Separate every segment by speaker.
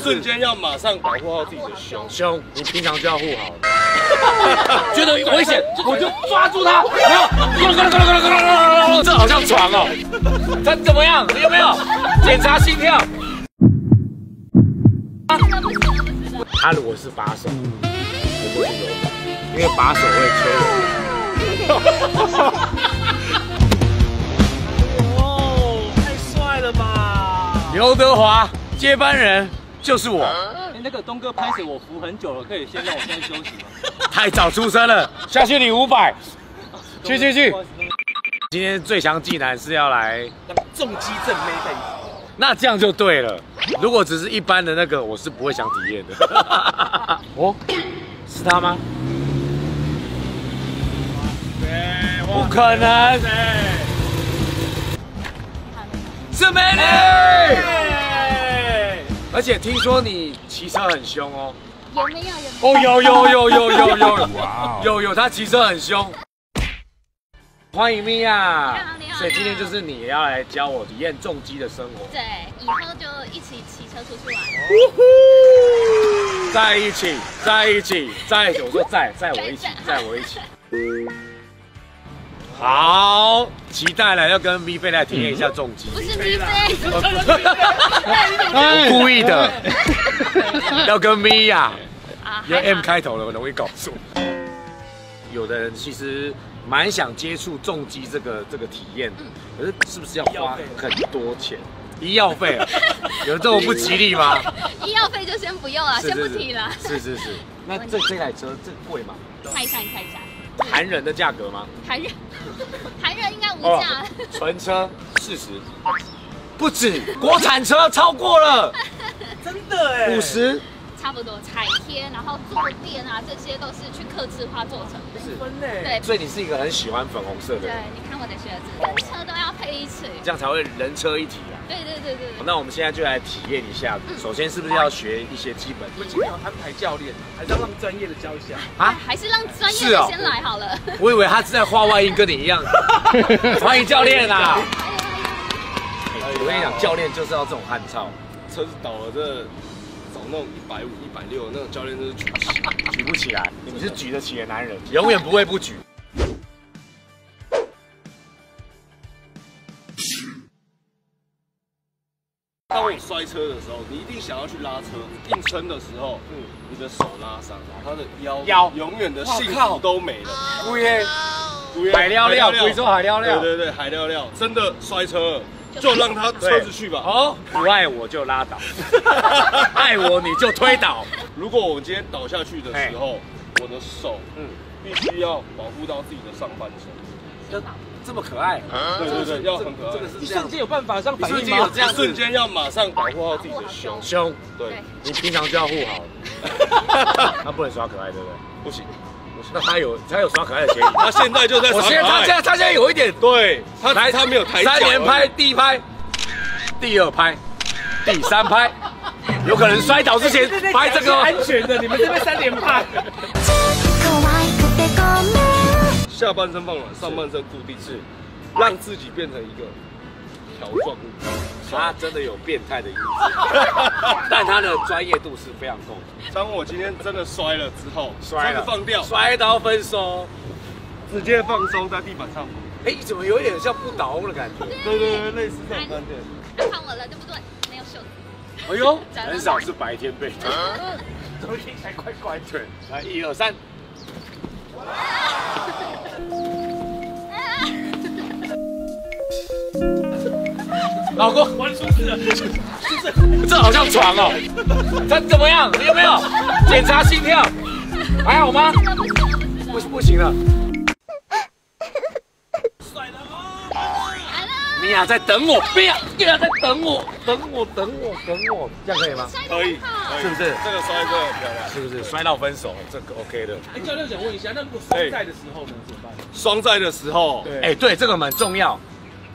Speaker 1: 瞬间要马上保护好自己的胸。
Speaker 2: 胸，你平常就要护好。觉得危险，我就抓住他。这好像床哦。他怎么样？有没有检查心跳？他如果是把手，我会去游泳，因为把手会吹人。哦，太帅了吧！刘德华接班人就是我。
Speaker 3: 哎，那个东哥拍死我扶很久了，可以先让我先休息吗？
Speaker 2: 太早出生了，下去领五百。去去去！今天最强技能是要来
Speaker 1: 重击正妹在
Speaker 2: 那这样就对了。如果只是一般的那个，我是不会想体验的。哦，是他吗？不可能！是美女。而且听说你骑车很凶哦。
Speaker 4: 有没有？有
Speaker 2: 哦，有有有有有有，有有，他骑车很凶。欢迎米娅，
Speaker 4: 你好，
Speaker 2: 所以今天就是你要来教我体验重机的生活。
Speaker 4: 对，以后就一起骑车出去玩。
Speaker 2: 在一起，在一起，在一起。我说在，在我一起，在我一起。好，期待了，要跟 V 飞来体验一下重击。
Speaker 4: 不是 V 飞，我
Speaker 2: 故意的，要跟米娅，因为 M 开头了，我容易搞错。有的人其实。蛮想接触重击这个这个体验的，可是是不是要花很多钱？医药费啊，有这么不吉利吗？
Speaker 4: 医药费就先不用了，先不提了。
Speaker 2: 是是是，那这这台车这贵吗？
Speaker 4: 看一下，你看一下。
Speaker 2: 韩人的价格吗？
Speaker 4: 韩人，韩人应该无价。
Speaker 2: 纯车四十，不止，国产车超过了，
Speaker 1: 真的哎，
Speaker 2: 五十。
Speaker 4: 差不多彩贴，然后坐垫啊，这些都是去刻字化做成的。
Speaker 2: 是，对。所以你是一个很喜欢粉红色的人。
Speaker 4: 对，你看我的鞋子，跟车都要配一起，
Speaker 2: 这样才会人车一体啊。
Speaker 4: 对对对对。
Speaker 2: 那我们现在就来体验一下，首先是不是要学一些基本？
Speaker 1: 我们今天有安排教练，还是要让专业的教一下
Speaker 4: 啊？还是让专业的先来好了。
Speaker 2: 我以为他是在画外音，跟你一样。欢迎教练啊！我跟你讲，教练就是要这种悍操，
Speaker 1: 车子倒了这。那种一百五、一百六，那种教练都是举不起，
Speaker 2: 举不起来。你是举得起的男人，永远不会不举。
Speaker 1: 当我摔车的时候，你一定想要去拉车，硬撑的时候，嗯，你的手拉伤，他的腰腰。永远的幸福都没了。
Speaker 2: 乌耶，海料料，贵州海料料，
Speaker 1: 对对对，海料料，真的摔车。就让他车子去吧。
Speaker 2: 哦，不爱我就拉倒，爱我你就推倒。
Speaker 1: 如果我今天倒下去的时候，我的手，嗯，必须要保护到自己的上半身。
Speaker 2: 这这么可爱？
Speaker 1: 对对对，要很可爱。
Speaker 3: 这个是瞬间有办法让反应
Speaker 1: 吗？这样瞬间要马上保护好自己的胸。
Speaker 2: 胸，对，你平常就要护好。他不能耍可爱，对不对？
Speaker 1: 不行。
Speaker 2: 那他有他有耍可爱的嫌疑，
Speaker 1: 他现在就在耍可爱。
Speaker 2: 他现在他现在有一点，
Speaker 1: 对，他来他没有抬
Speaker 2: 三连拍，第一拍，第二拍，第三拍，有可能摔倒之前拍这个
Speaker 3: 安全的，你们这边三连拍。
Speaker 1: 下半身放软，上半身固定，是让自己变成一个。条状物，
Speaker 2: 他真的有变态的意思，但他的专业度是非常够的。
Speaker 1: 当我今天真的摔了之后，
Speaker 2: 摔了
Speaker 1: 放掉，
Speaker 2: 摔到分手，
Speaker 1: 直接放松在地板上。
Speaker 2: 哎，怎么有一点像不倒翁的感觉？
Speaker 1: 对对对，类似这种感
Speaker 4: 觉。看我了，对不对？没有袖子。
Speaker 2: 哎呦，很少是白天被打，怎么听起来怪怪的？来，一二三。老公，我出事了，这好像床哦。他怎么样？有没有检查心跳？还好吗？不不行了。帅了米娅在等我，米娅，米娅在等我，等我，等我，等我，这样可以吗？
Speaker 1: 可以，
Speaker 2: 是不是？
Speaker 1: 这个摔的很漂亮，
Speaker 2: 是不是？摔到分手，这个 OK 的。
Speaker 3: 哎，教练想问一下，那如果双在的时候呢？怎么办？
Speaker 1: 双在的时候，
Speaker 2: 对，哎，对，这个蛮重要，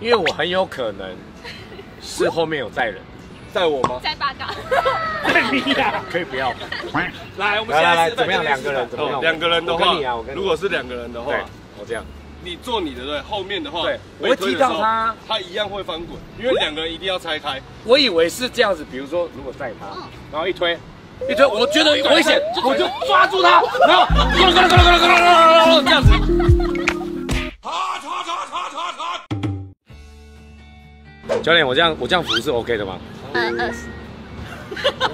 Speaker 2: 因为我很有可能。是后面有载人，
Speaker 1: 载我吗？
Speaker 4: 载八嘎，
Speaker 2: 你呀，可以不要。
Speaker 3: 来，我们
Speaker 2: 来来怎么样？两个人怎么样？
Speaker 1: 两个人的话，如果是两个人的话，
Speaker 2: 我这样。
Speaker 1: 你坐你的对，后面的话，
Speaker 2: 对，我会踢到他，
Speaker 1: 他一样会翻滚，因为两个人一定要拆开。
Speaker 2: 我以为是这样子，比如说如果载他，然后一推。一推，我觉得危险，我就抓住他，然后，这样子。教练，我这样我这样扶是 OK 的吗？嗯嗯。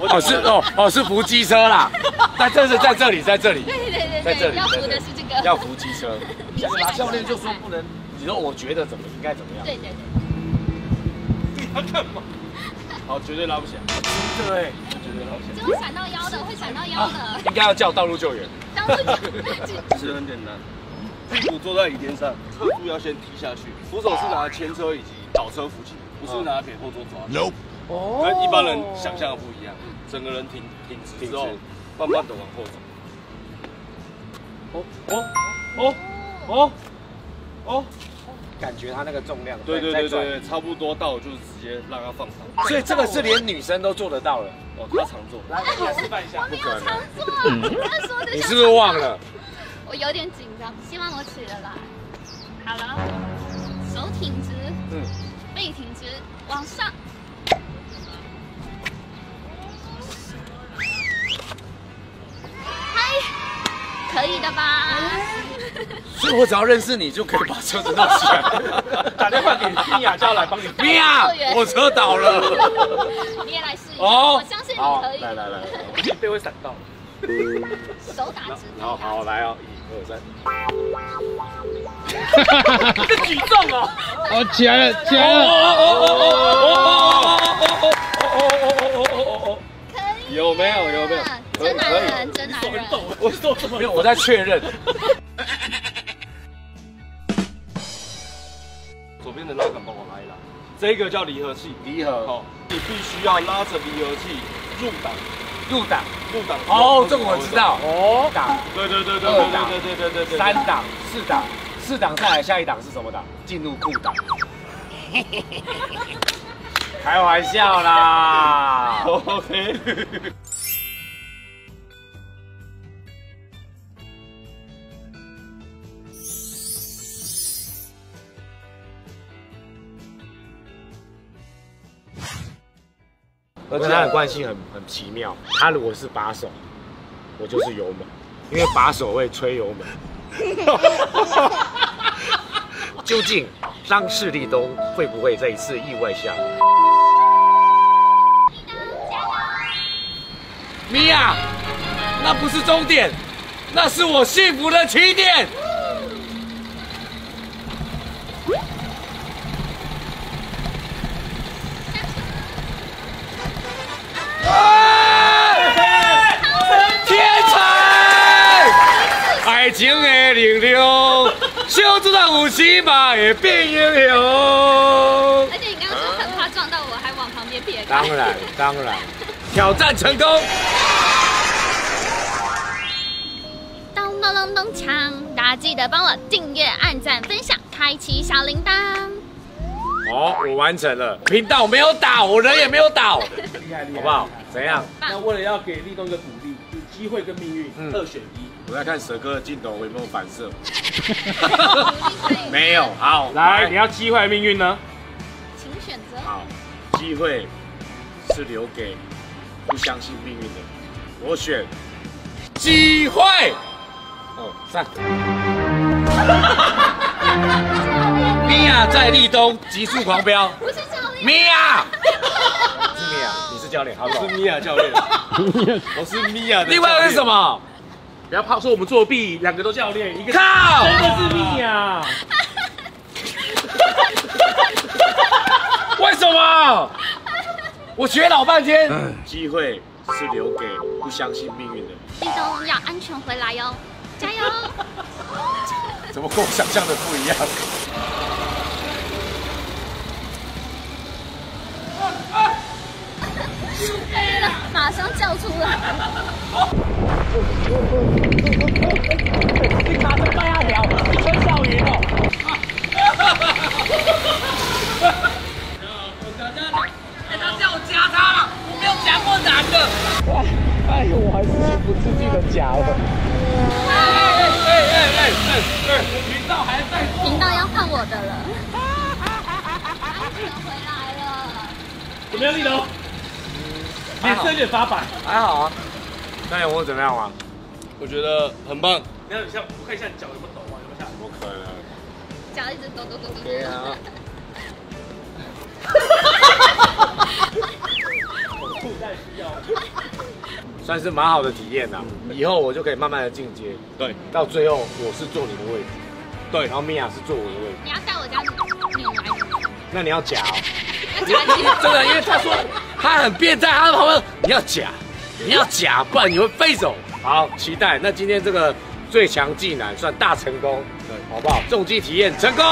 Speaker 2: 哦是哦哦是扶机车啦，但这是在这里，在这里，
Speaker 4: 对对对在这里要扶的是这个，
Speaker 2: 要扶机车。教练就说不能，你说我觉得怎么应该怎么样？
Speaker 4: 对对对。
Speaker 1: 你要干嘛？好，绝对拉不起来。
Speaker 2: 对，
Speaker 1: 绝对拉不起
Speaker 4: 来。就会闪到腰的，会闪到腰的。
Speaker 2: 应该要叫道路救援。
Speaker 4: 道路救援。
Speaker 1: 其实很简单，屁股坐在椅垫上，侧柱要先踢下去，扶手是拿来牵车以及倒车扶起，不是拿来给后座抓。No。哦，跟一般人想象的不一样，整个人挺挺直之后，慢慢的往后走。哦哦哦哦
Speaker 2: 哦，感觉它那个重量，
Speaker 1: 对对对对，差不多到就是直接让它放上。
Speaker 2: 所以这个是连女生都做得到了。
Speaker 1: 哦，他常做，
Speaker 4: 来示范一下。不可能。常做，
Speaker 2: 你是不是忘了？
Speaker 4: 我有点紧张，希望我起得来。好了，手挺直，嗯，背挺直，往上。嗨可以的吧？
Speaker 2: 所以我只要认识你，就可以把车子弄起来。
Speaker 3: 打电话给米娅，叫来帮你。
Speaker 2: 米娅，我车倒了。
Speaker 4: 你也来试一下，我相信你可以。
Speaker 2: 来来来，
Speaker 3: 被我闪到。
Speaker 4: 手打直。
Speaker 2: 好好来哦，一二三。
Speaker 3: 这举重哦。
Speaker 5: 哦，起来了，起来了。
Speaker 4: 可以。
Speaker 1: 有没有？有没有？
Speaker 4: 真男人，真男人。
Speaker 2: 我做没有，我在确认。
Speaker 1: 左边的拉杆帮我拉一拉，这个叫离合器，
Speaker 2: 离合。好，
Speaker 1: 你必须要拉着离合器入档，
Speaker 2: 入档，
Speaker 1: 入档。
Speaker 2: 哦，这个我知道。
Speaker 1: 哦，档。对对对对对对对对对对。
Speaker 2: 三档，四档，四档再来下一档是什么档？进入固档。开玩笑啦。
Speaker 1: OK。
Speaker 2: 我跟他的关系很很奇妙，他如果是把手，我就是油门，因为把手会吹油门。究竟张世立东会不会在一次意外下？米娅，那不是终点，那是我幸福的起点。爱情的力量，小子的武器嘛会变英雄。
Speaker 4: 而且你刚刚说很怕撞到我，还往旁边撇。
Speaker 2: 当然，当然，挑战成功。
Speaker 4: 咚咚咚咚锵！大家记得帮我订阅、按赞、分享、开启小铃铛。
Speaker 2: 哦，我完成了。频道没有倒，我人也没有倒，厉害厉害，好不好？怎样？
Speaker 3: 那为了要给立东一个鼓励，就机会跟命运二选一。
Speaker 2: 我在看蛇哥的镜头有没有反射，没有。好，
Speaker 3: 来，你要机会命运呢？
Speaker 4: 请选择。
Speaker 2: 好，机会是留给不相信命运的。我选机会。哦，上。米娅在立冬急速狂飙。
Speaker 4: 不是教练。
Speaker 2: 米娅。是米娅，你是教练，好，
Speaker 1: 我是米娅教练。我是米娅的。
Speaker 2: 另外是什么？
Speaker 3: 不要怕说我们作弊，两个都教练，一个
Speaker 2: 靠，
Speaker 3: 真的是命啊！
Speaker 2: 为什么？我学老半天。机会是留给不相信命运的。
Speaker 4: 立冬要安全回来哟，加油！
Speaker 2: 怎么跟我想象的不一样？
Speaker 4: 马上叫出来！
Speaker 3: 你卡成半压条，一圈笑云哦！
Speaker 2: 哎，他叫我夹他，我没有夹过男的。哎呦，我还是情不自禁的夹了。哎哎哎哎！哎哎，频道还在。
Speaker 4: 频道要换我的了。安全回来了。
Speaker 3: 怎么样，立龙？脸色有点发白。
Speaker 2: 还好啊。那有我怎么样啊？
Speaker 1: 我觉得很棒。
Speaker 3: 你看，像我看一下你脚有没有抖啊？有没有下？
Speaker 2: 不可能。
Speaker 4: 脚一直抖抖抖抖。
Speaker 2: 对啊。算是蛮好的体验呐，以后我就可以慢慢的进阶，
Speaker 1: 对，
Speaker 2: 到最后我是坐你的位置，
Speaker 1: 对，
Speaker 2: 然后米娅是坐我的位置。
Speaker 4: 你要带我家女儿？
Speaker 2: 那你要夹哦，
Speaker 4: 真
Speaker 2: 的，因为他说他很变态，他的朋友你要夹，你要夹，不然你会飞走。好，期待。那今天这个最强技能算大成功，对，好不好？重击体验成功。